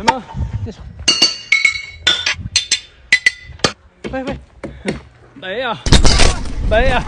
什么这啥喂喂。没有没有